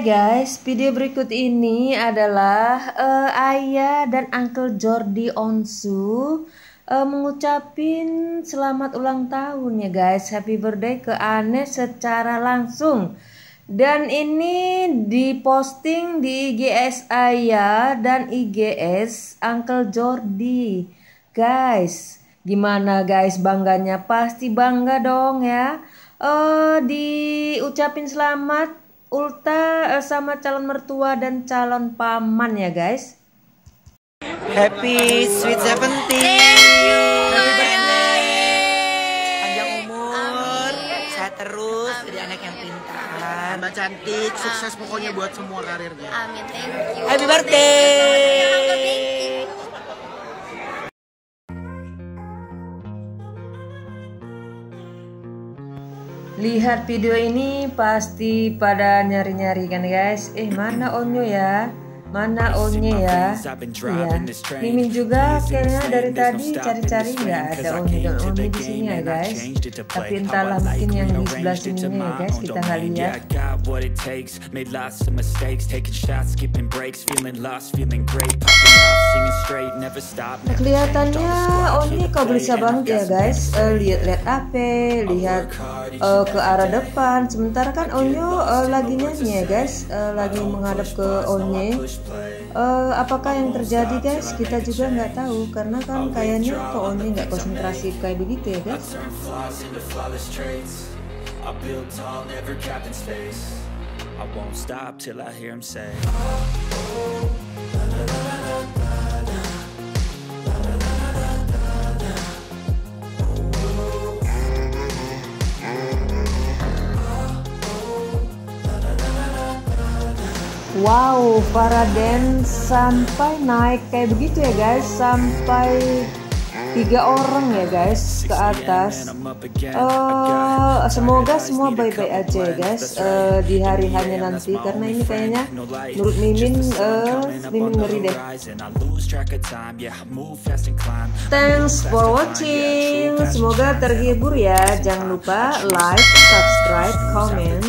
guys, video berikut ini adalah uh, ayah dan uncle Jordi Onsu uh, mengucapin selamat ulang tahun ya guys, happy birthday ke Ane secara langsung. Dan ini diposting di IGS ayah dan IGS Uncle Jordi. Guys, gimana guys bangganya? Pasti bangga dong ya. Uh, diucapin selamat Ulta eh, sama calon mertua dan calon paman ya guys. Happy Sweet Seventeen. Happy birthday. Panjang umur, sehat terus, jadi anak yang pintar. Tambah cantik, sukses pokoknya buat semua karirnya. Amin, thank you. Happy birthday. Lihat video ini pasti pada nyari-nyari kan guys. Eh mana Onyo ya? Mana Onye ya? Iya. Mimin juga kayaknya dari tadi cari-cari nggak ada Onye dan Onye di sini ya guys. Tapi entahlah mungkin yang di sebelah sini ya guys kita nggak lihat. Nah, kelihatannya Oni kau bisa banget ya guys. Uh, lihat-lihat apa? Lihat uh, ke arah depan. Sementara kan Onyo uh, lagi nyanyi ya guys. Uh, lagi menghadap ke Onye. Uh, apakah yang terjadi guys? Kita juga nggak tahu karena kan kayaknya kok Onye nggak konsentrasi kayak begitu ya guys. I won't stop till I hear him say. Wow, para dance sampai naik kayak begitu ya guys, sampai tiga orang ya guys ke atas. Uh, semoga semua baik-baik aja ya guys uh, di hari hanya nanti. karena ini kayaknya menurut Mimin uh, Mimin ngeri deh. Thanks for watching. Semoga terhibur ya. Jangan lupa like, subscribe, comment,